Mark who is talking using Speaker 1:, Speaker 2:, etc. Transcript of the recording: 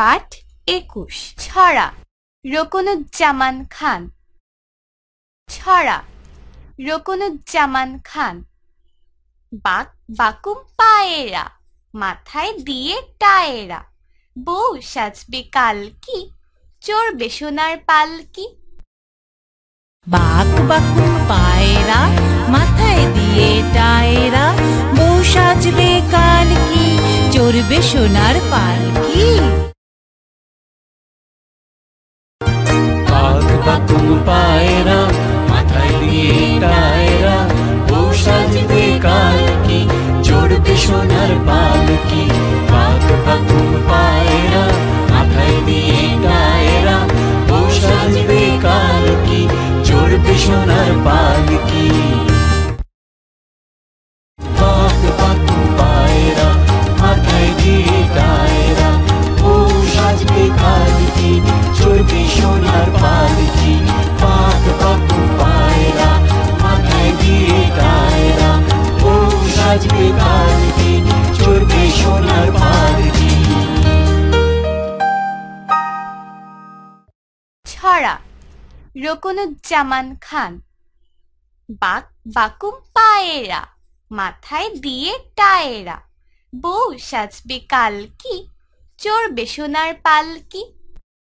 Speaker 1: পাঠ একুশ। ছড়া। রকনুজ্জামান খান। ছড়া। রকনুজ্জামান খান। বাক বাকুম পায়েরা, মাথায় দিয়ে টায়েরা। বউ সাজবে কাল কি, চড়বে সোনার পালকি
Speaker 2: বাক বাকুম পায়রা, মাথায় দিয়ে টায়রা। বউ সাজবে কাল কি, চড়বে সোনার পালকি
Speaker 3: পায়রা, মাথায় দিয়ে টায়রা বউ সাজবে কালকি চড়বে সোনার পালকি, পাক পাকুম পায়রা, মাথায় দিয়ে টায়রা বউ সাজবে পাক
Speaker 1: ছড়া রকনুজ্জামান খান, বাক বাকুম পায়েরা, মাথায় দিয়ে টায়েরা। বউ সাজবে কালকি চড়বে সোনার পালকি